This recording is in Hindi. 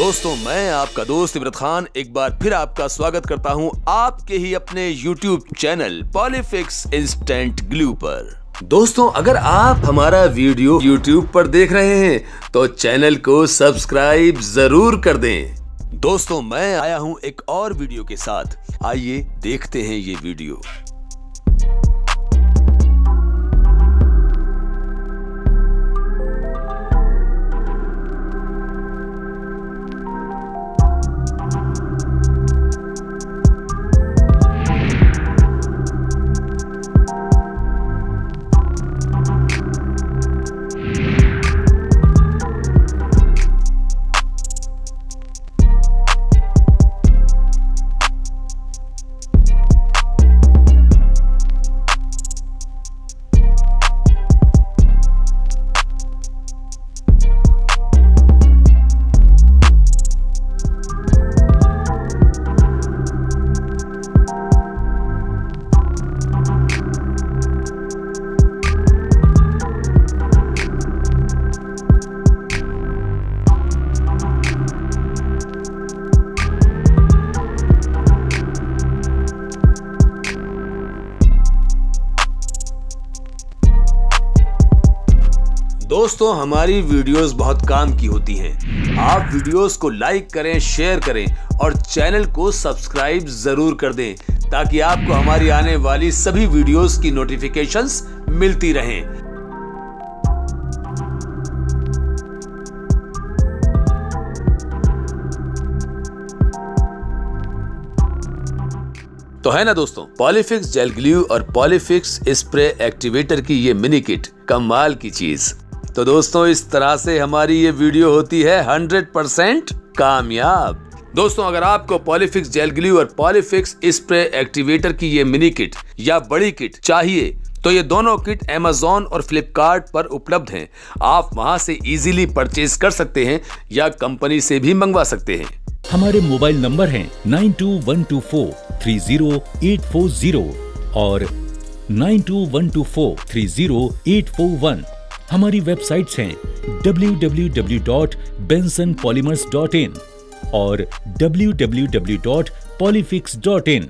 दोस्तों, मैं आपका दोस्त इमरत खान एक बार फिर आपका स्वागत करता हूँ आपके ही अपने YouTube channel Polyfix instant glue पर। दोस्तों, अगर आप हमारा वीडियो YouTube पर देख रहे हैं तो चैनल को सब्सक्राइब ज़रूर कर दें। दोस्तों, मैं आया हूँ एक और वीडियो के साथ। आइए देखते हैं ये वीडियो। दोस्तों, हमारी वीडियोस बहुत काम की होती हैं। आप वीडियोस को लाइक करें शेयर करें और चैनल को सब्सक्राइब ज़रूर कर दें, ताकि आपको हमारी आने वाली सभी वीडियोस की नोटिफिकेशंस मिलती रहें। तो है ना दोस्तों पॉलीफिक्स जेल ग्लू और पॉलीफिक्स स्प्रे एक्टिवेटर की ये मिनी किट कमाल की चीज़। तो दोस्तों, इस तरह से हमारी ये वीडियो होती है 100 परसेंट कामयाब। दोस्तों, अगर आपको पॉलीफिक्स जेल ग्लू और पॉलीफिक्स स्प्रे एक्टिवेटर की ये मिनी किट या बड़ी किट चाहिए तो ये दोनों किट एमेजोन और फ्लिपकार्ट पर उपलब्ध हैं। आप वहाँ से इजीली परचेज कर सकते हैं या कंपनी से भी मंगवा सकते हैं। हमारे मोबाइल नंबर हैं 9212430840 और 9212430841 हमारी वेबसाइट्स हैं www.bensonpolymers.in और www.polyfix.in